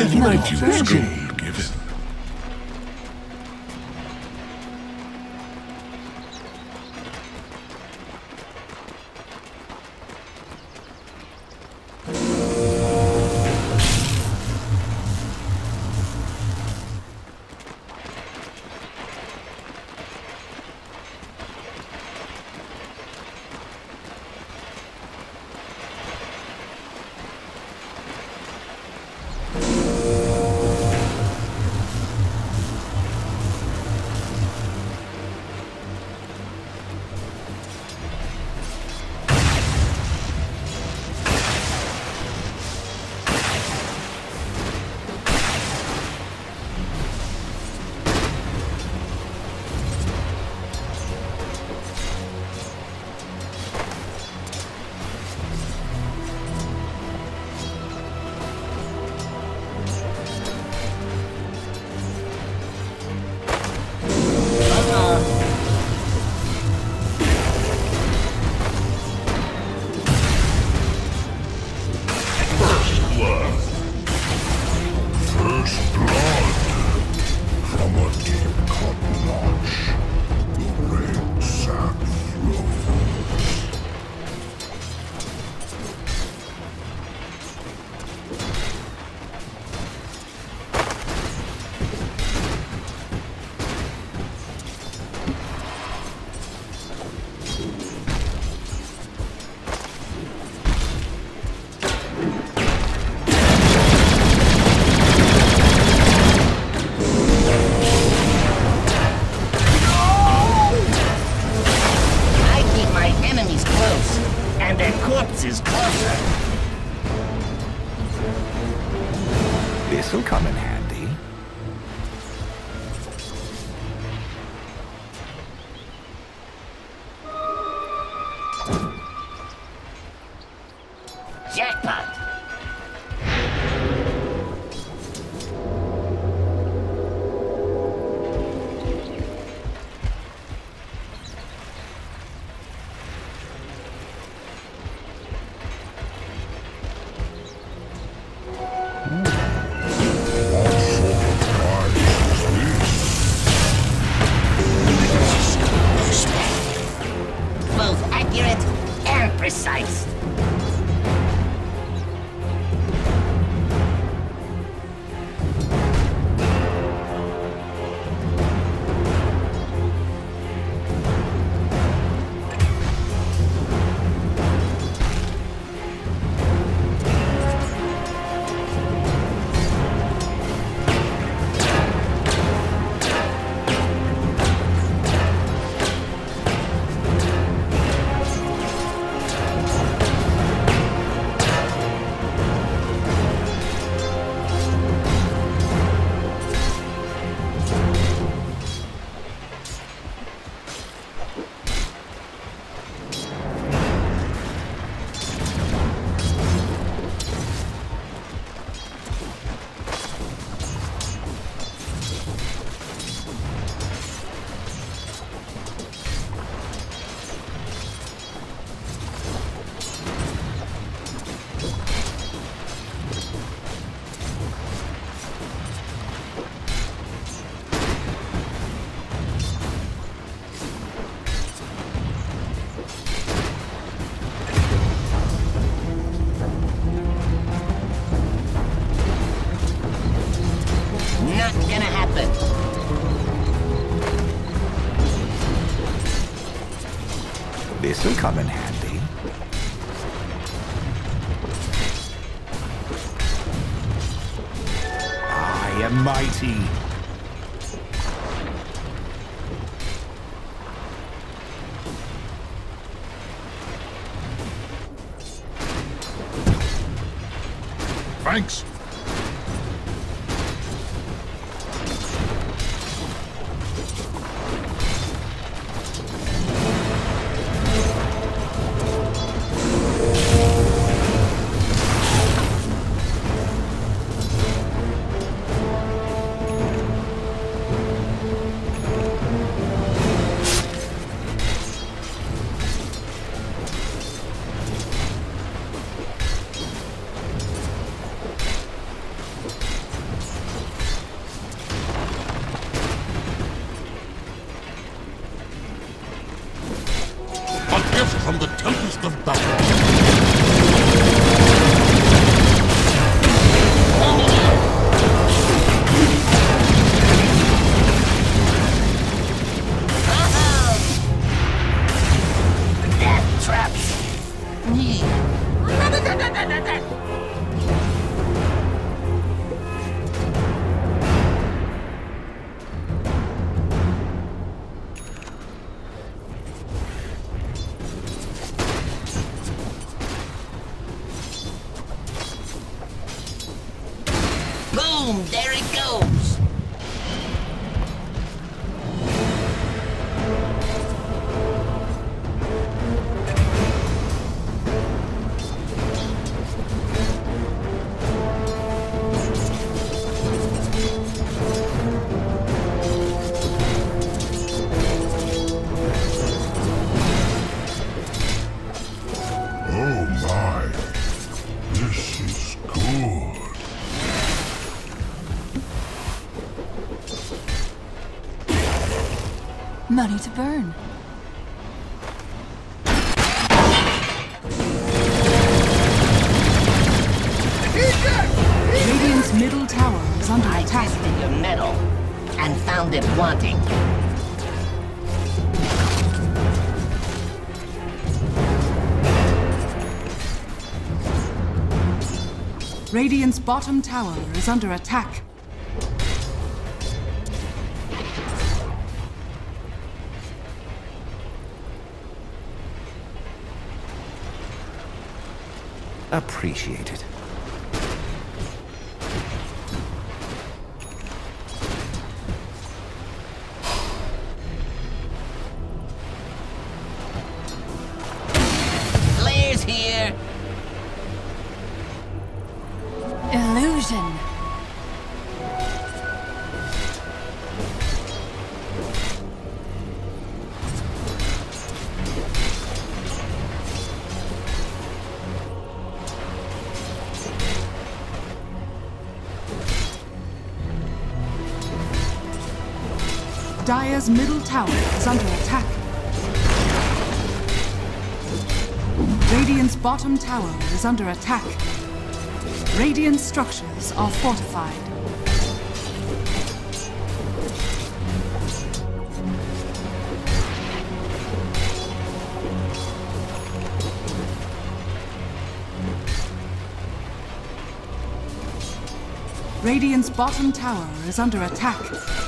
It might Thanks. Bottom tower is under attack. Appreciate bottom tower is under attack. Radiant structures are fortified. Radiant's bottom tower is under attack.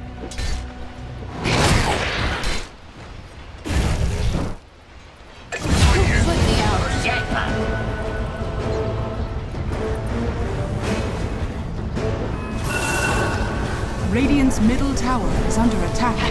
Is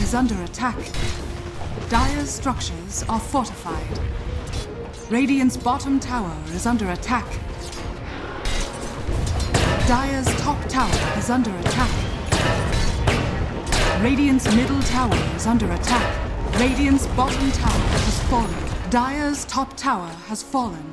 Is under attack. Dire's structures are fortified. Radiant's bottom tower is under attack. Dire's top tower is under attack. Radiant's middle tower is under attack. Radiant's bottom tower has fallen. Dire's top tower has fallen.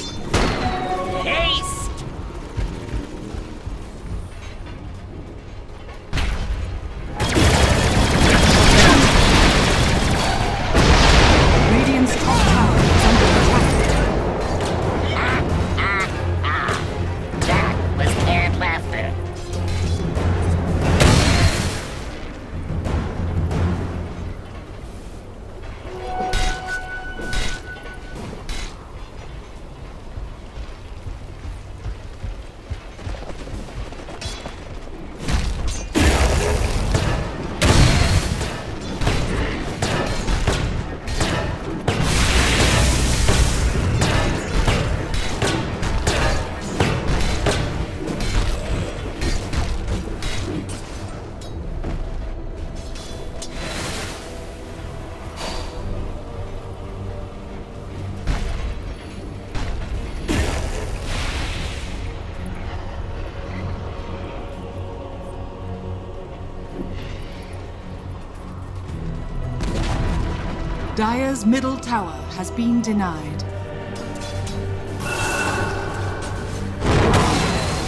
Dire's middle tower has been denied.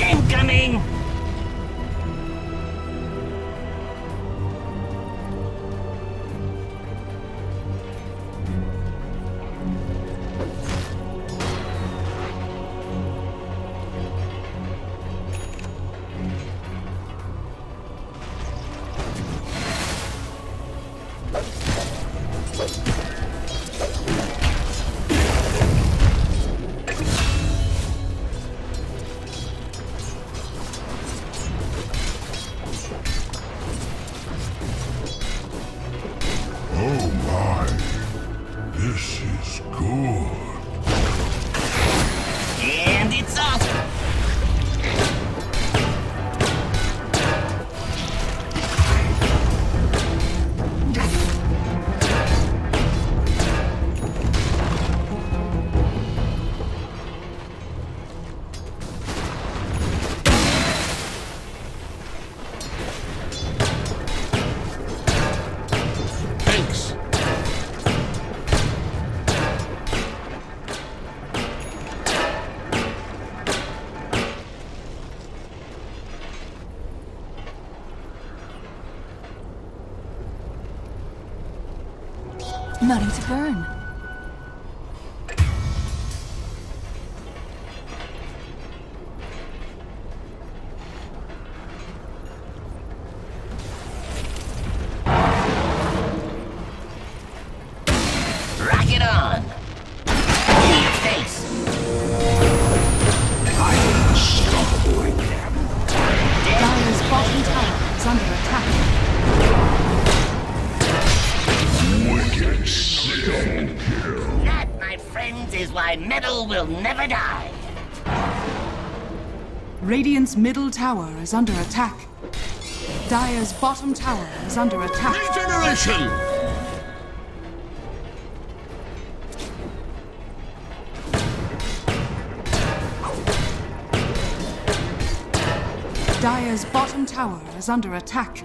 Incoming! Radiant's middle tower is under attack. Dire's bottom tower is under attack. Regeneration! Dire's bottom tower is under attack.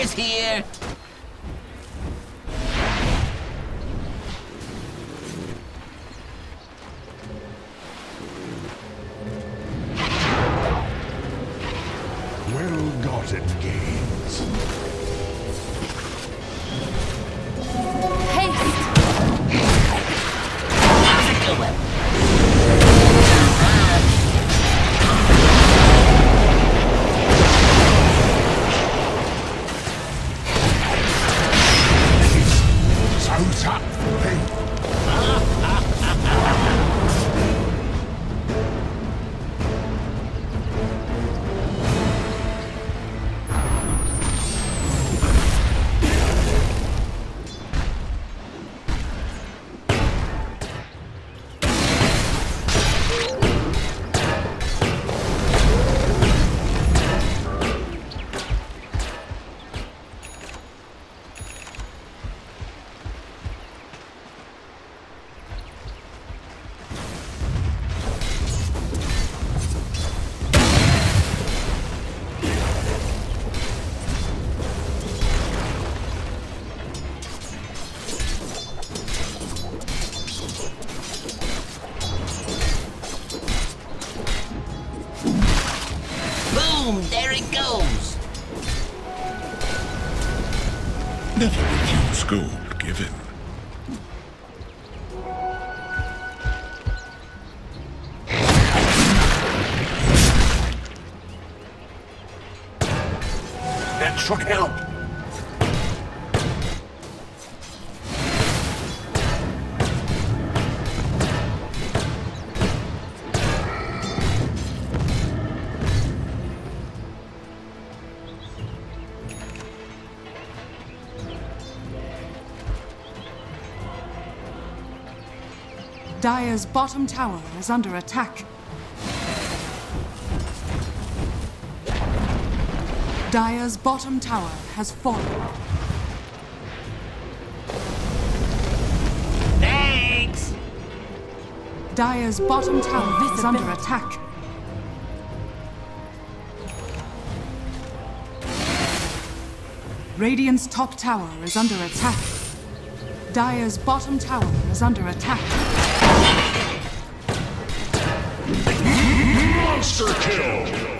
Flares here! Should help. Dire's bottom tower is under attack. Dire's bottom tower has fallen. Thanks! Dire's bottom tower is under Invisibility. attack. Radiant's top tower is under attack. Dire's bottom tower is under attack. Monster kill!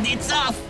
And it's off!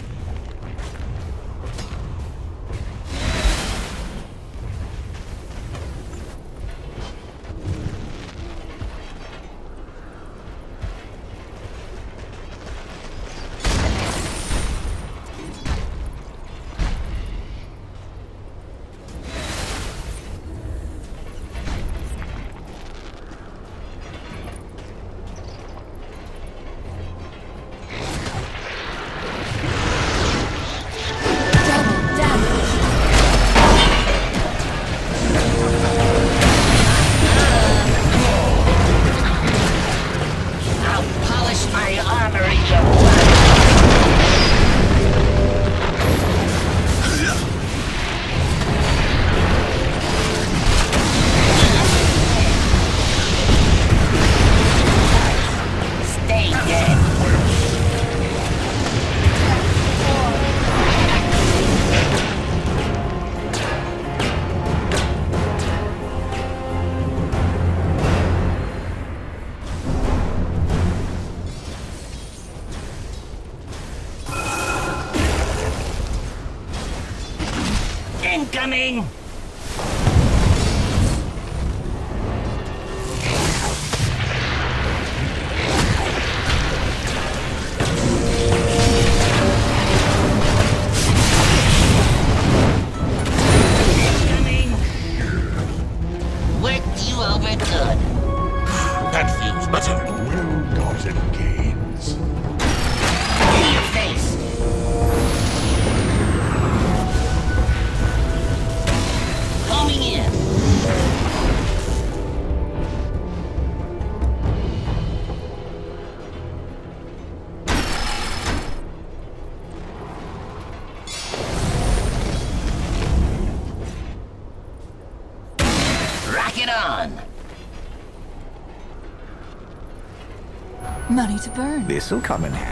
To burn. This'll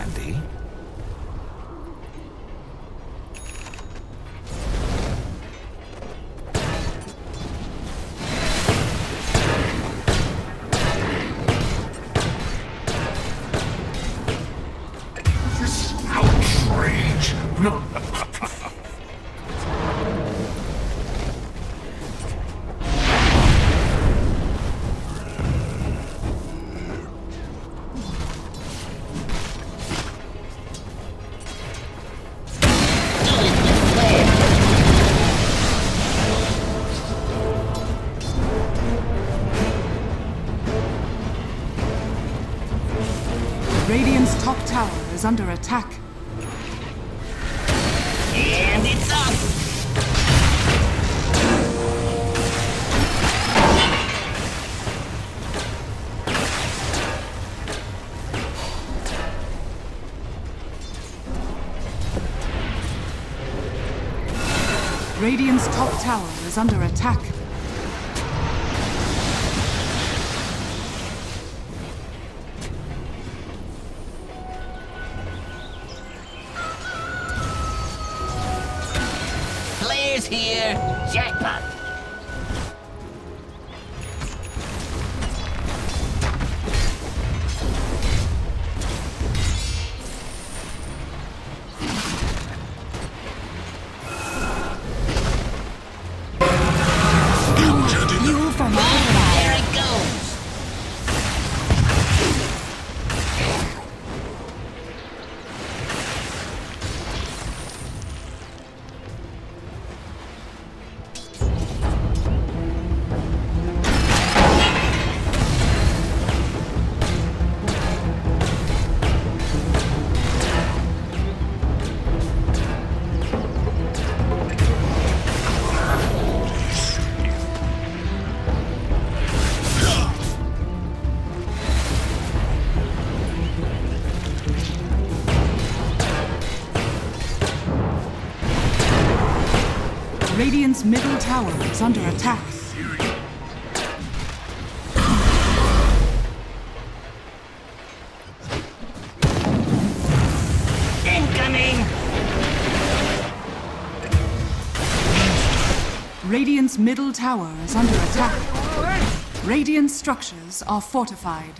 is under attack. And it's up! Radiant's top tower is under attack. Radiant's middle tower is under attack. Incoming! Radiant's middle tower is under attack. Radiant structures are fortified.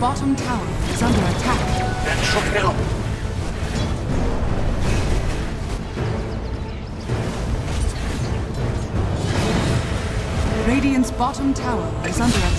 Bottom tower is under attack. That should help. Radiant's bottom tower is under attack.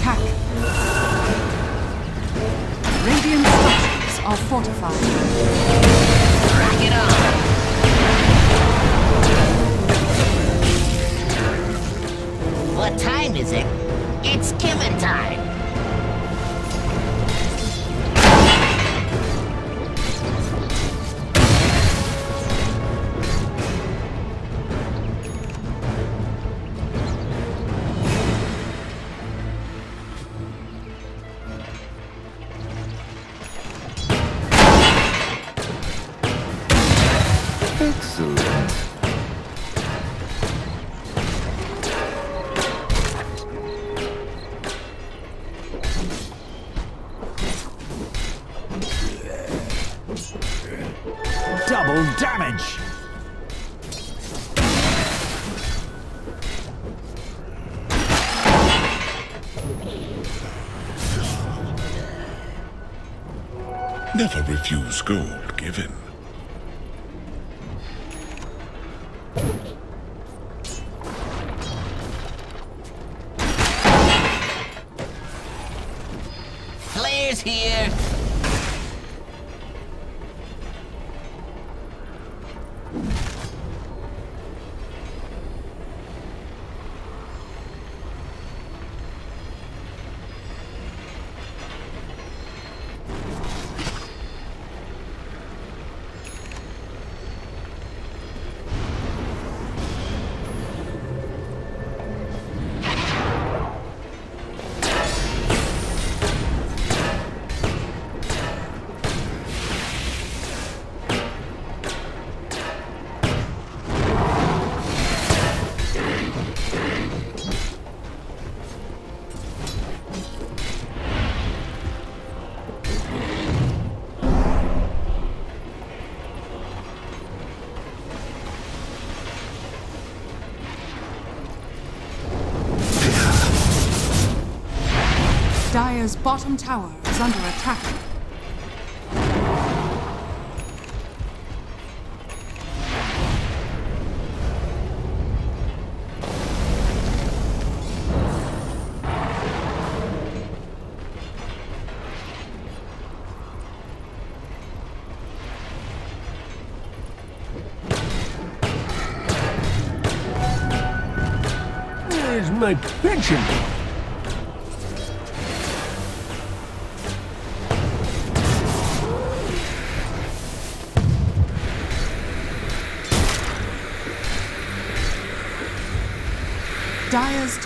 Never refuse gold given. Dire's bottom tower is under attack. My pension?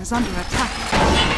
Is under attack.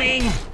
Coming!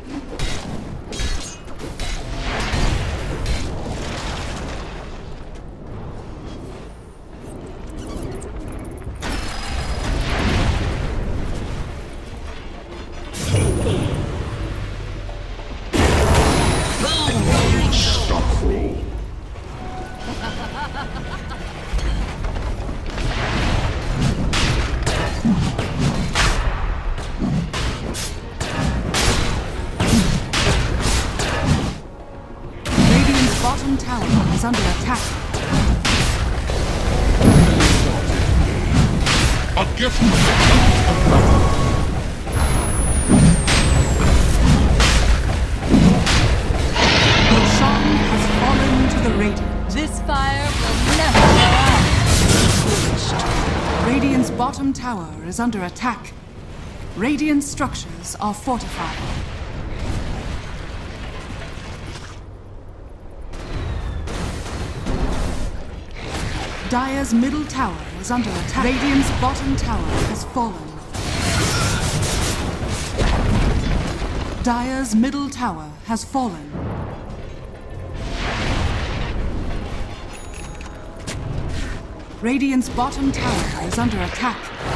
Tower is under attack. Radiant structures are fortified. Dire's middle tower is under attack. Radiant's bottom tower has fallen. Dire's middle tower has fallen. Radiant's bottom tower is under attack.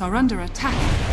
Are under attack.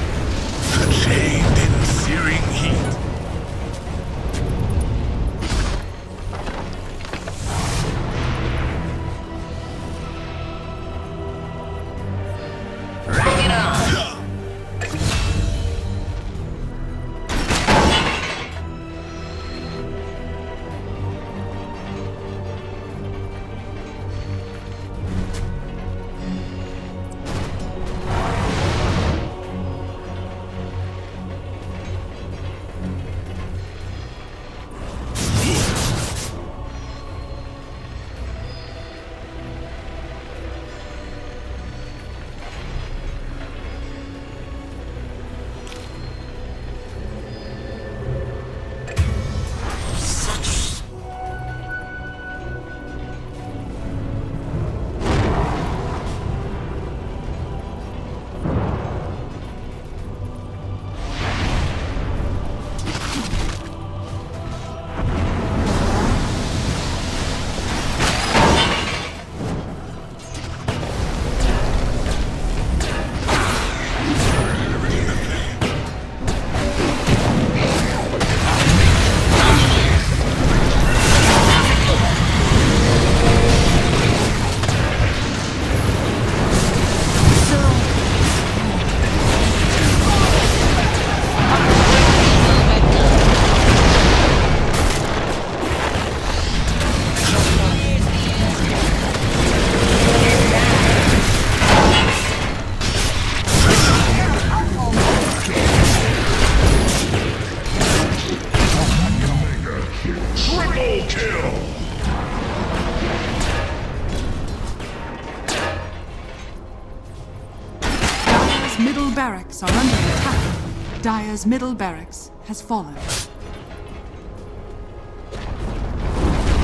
Middle barracks has fallen.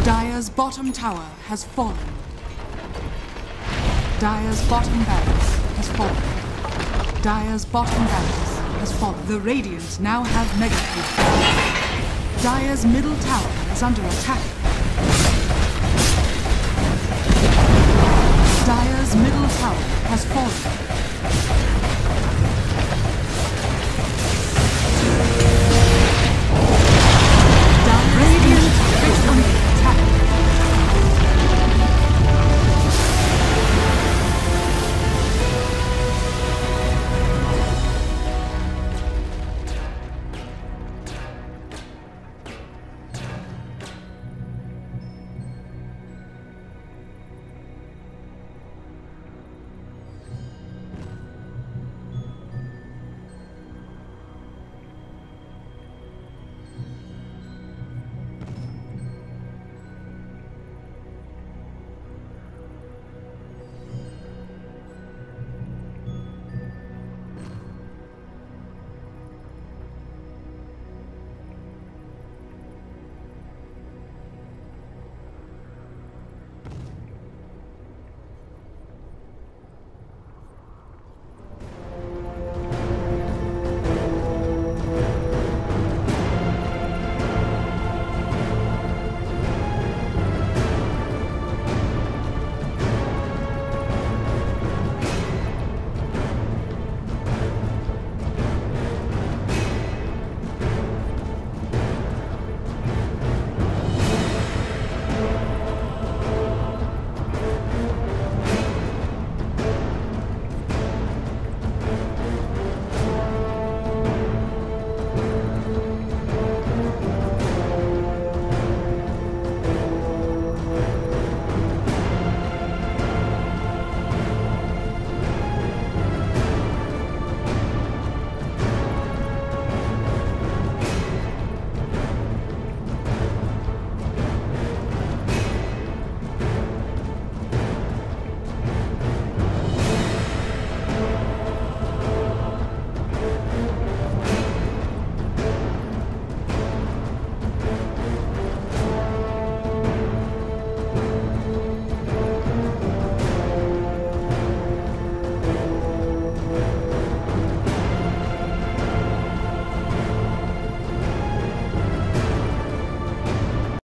Dire's bottom tower has fallen. Dire's bottom barracks has fallen. Dire's bottom barracks has fallen. The Radiant now have mega creep. Dire's middle tower is under attack. Dire's middle tower has fallen.